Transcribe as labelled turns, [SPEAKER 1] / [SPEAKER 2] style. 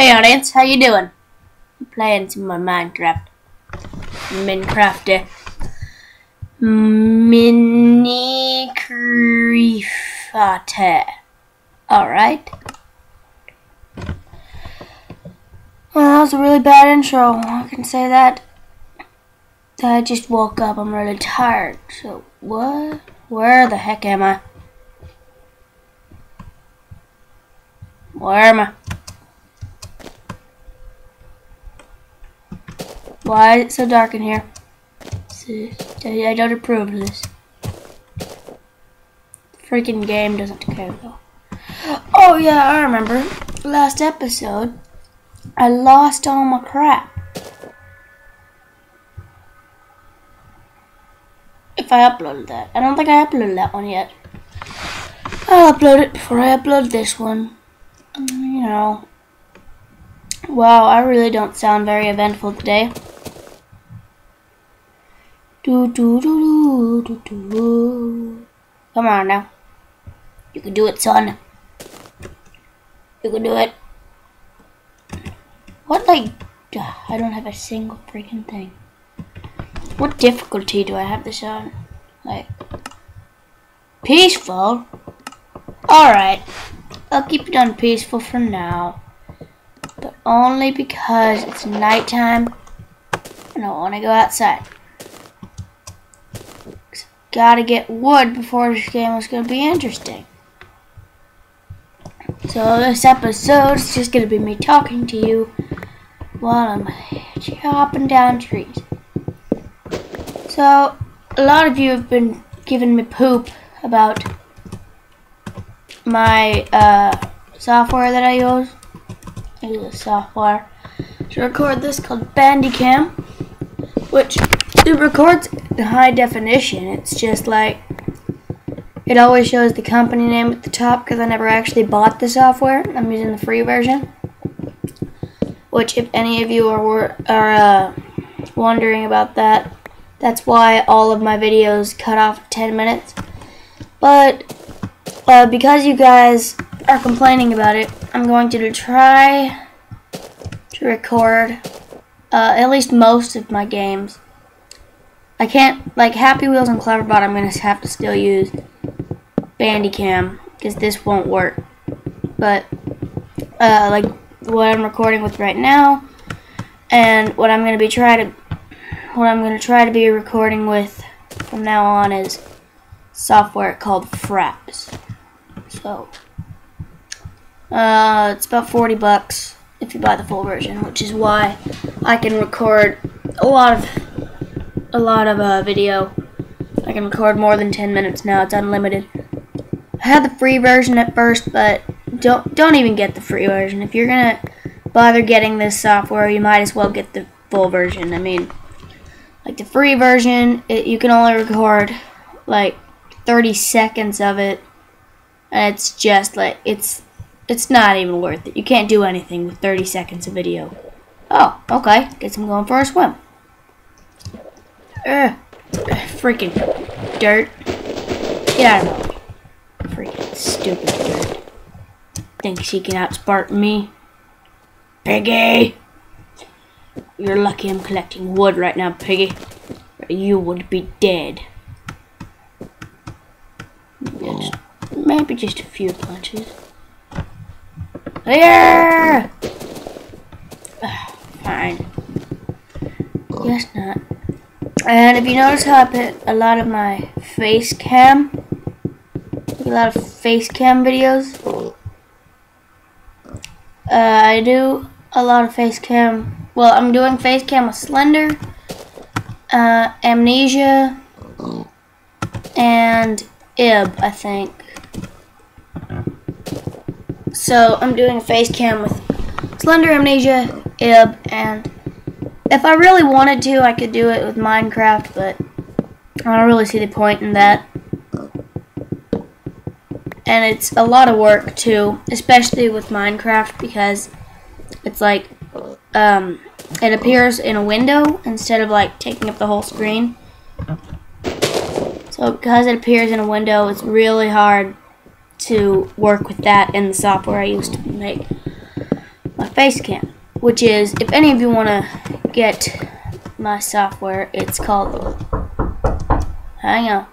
[SPEAKER 1] Hey audience, how you doing? I'm playing some more Minecraft. Minecraft. eh? Minecraft. Alright. Well, that was a really bad intro. I can say that. I just woke up. I'm really tired. So, what? Where the heck am I? Where am I? Why is it so dark in here? I I don't approve of this. Freaking game doesn't care though. Oh yeah, I remember. Last episode, I lost all my crap. If I uploaded that. I don't think I uploaded that one yet. I'll upload it before I upload this one. Mm, You know. Wow, I really don't sound very eventful today. Do do do do do do. Come on now. You can do it, son. You can do it. What like? I don't have a single freaking thing. What difficulty do I have this on? Like peaceful. All right. I'll keep it on peaceful for now. But only because it's nighttime and I want to go outside. Gotta get wood before this game is gonna be interesting. So this episode is just gonna be me talking to you while I'm chopping down trees. So a lot of you have been giving me poop about my uh, software that I use. I use a software to record this called Bandicam, which it records in high definition. It's just like it always shows the company name at the top because I never actually bought the software. I'm using the free version. Which, if any of you are are uh, wondering about that, that's why all of my videos cut off 10 minutes. But uh, because you guys are complaining about it, I'm going to try to record uh, at least most of my games. I can't, like Happy Wheels and Cleverbot, I'm going to have to still use Bandicam because this won't work. But, uh, like what I'm recording with right now and what I'm going to be trying to, what I'm going to try to be recording with from now on is software called Fraps. So, uh, it's about 40 bucks if you buy the full version, which is why I can record a lot of a lot of uh, video. I can record more than 10 minutes now. It's unlimited. I had the free version at first, but don't don't even get the free version. If you're gonna bother getting this software, you might as well get the full version. I mean, like the free version, it, you can only record like 30 seconds of it, and it's just like it's it's not even worth it. You can't do anything with 30 seconds of video. Oh, okay. Guess I'm going for a swim. Ugh. Freaking dirt. Get out of my way. Freaking stupid dirt. Thinks he can outsmart me. Piggy! You're lucky I'm collecting wood right now, Piggy. You would be dead. Just, maybe just a few punches. Ugh, Fine. Guess not. And if you notice how I put a lot of my face cam, a lot of face cam videos, uh, I do a lot of face cam. Well, I'm doing face cam with Slender, uh, Amnesia, and Ib, I think. So I'm doing a face cam with Slender, Amnesia, Ib, and if I really wanted to, I could do it with Minecraft, but I don't really see the point in that. And it's a lot of work too, especially with Minecraft because it's like um, it appears in a window instead of like taking up the whole screen. So because it appears in a window, it's really hard to work with that in the software I used to make my face cam, which is, if any of you want to get my software, it's called, hang on,